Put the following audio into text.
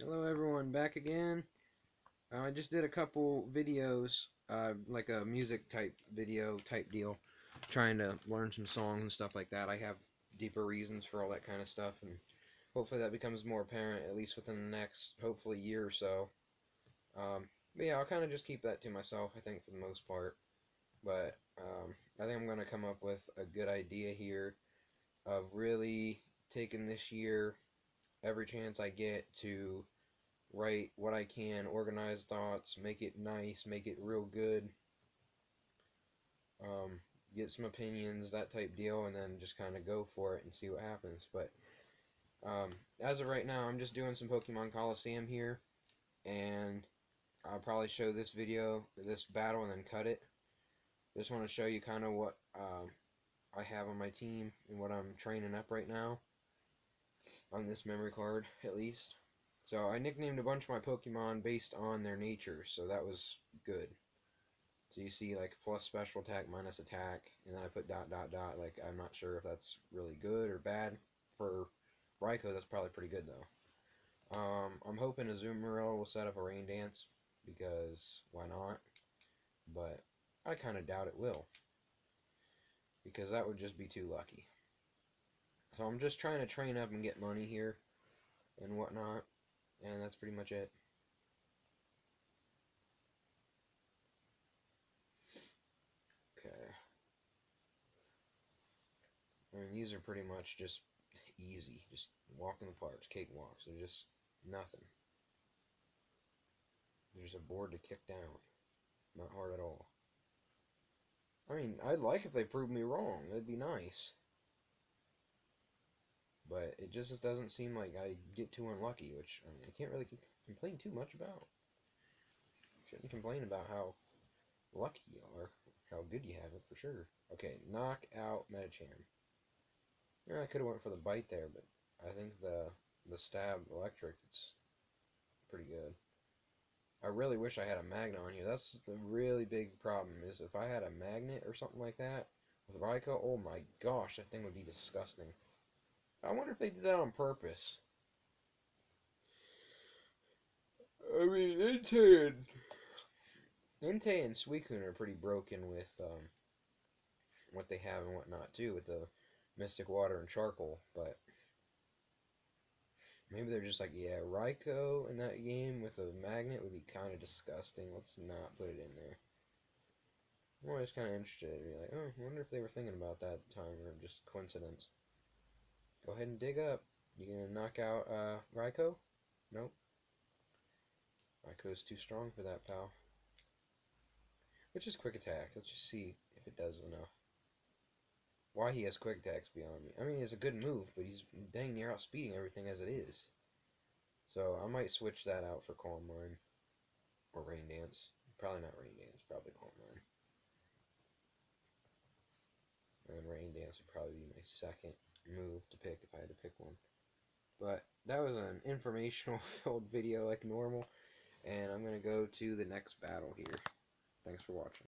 Hello everyone, back again. Uh, I just did a couple videos, uh, like a music type video type deal, trying to learn some songs and stuff like that. I have deeper reasons for all that kind of stuff, and hopefully that becomes more apparent, at least within the next, hopefully, year or so. Um, but yeah, I'll kind of just keep that to myself, I think, for the most part. But um, I think I'm going to come up with a good idea here of really taking this year every chance I get to write what I can, organize thoughts, make it nice, make it real good, um, get some opinions, that type deal, and then just kind of go for it and see what happens. But um, as of right now, I'm just doing some Pokemon Colosseum here, and I'll probably show this video, this battle, and then cut it. Just want to show you kind of what um, I have on my team and what I'm training up right now on this memory card, at least. So I nicknamed a bunch of my Pokemon based on their nature, so that was good. So you see like plus special attack, minus attack, and then I put dot dot dot, like I'm not sure if that's really good or bad. For Raikou, that's probably pretty good though. Um, I'm hoping Azumarill will set up a rain dance, because why not? But I kind of doubt it will. Because that would just be too lucky. So I'm just trying to train up and get money here and whatnot. And that's pretty much it. Okay. I mean, these are pretty much just easy. Just walk in the parks, cakewalks. They're just nothing. There's a board to kick down. Not hard at all. I mean, I'd like if they proved me wrong. That'd be nice. But it just doesn't seem like I get too unlucky, which I, mean, I can't really complain too much about. Shouldn't complain about how lucky you are, how good you have it for sure. Okay, knock out Medicham. Yeah, I could have went for the bite there, but I think the the stab electric it's pretty good. I really wish I had a magnet on here. That's the really big problem is if I had a magnet or something like that with Raikou, oh my gosh, that thing would be disgusting. I wonder if they did that on purpose. I mean, Entei and Entei and Suicune are pretty broken with um, what they have and whatnot too, with the Mystic Water and Charcoal. But maybe they're just like, yeah, Raikou in that game with a magnet would be kind of disgusting. Let's not put it in there. I'm always kind of interested. To be like, oh, I wonder if they were thinking about that time or just coincidence. Go ahead and dig up. You gonna knock out uh, Raikou? Nope. is too strong for that, pal. Which is quick attack. Let's just see if it does enough. Why he has quick attacks beyond me. I mean, it's a good move, but he's dang near outspeeding everything as it is. So I might switch that out for Calm. Or Rain Dance. Probably not Rain Dance, probably Calm. And Rain Dance would probably be my second move to pick if I had to pick one. But that was an informational filled video like normal. And I'm going to go to the next battle here. Thanks for watching.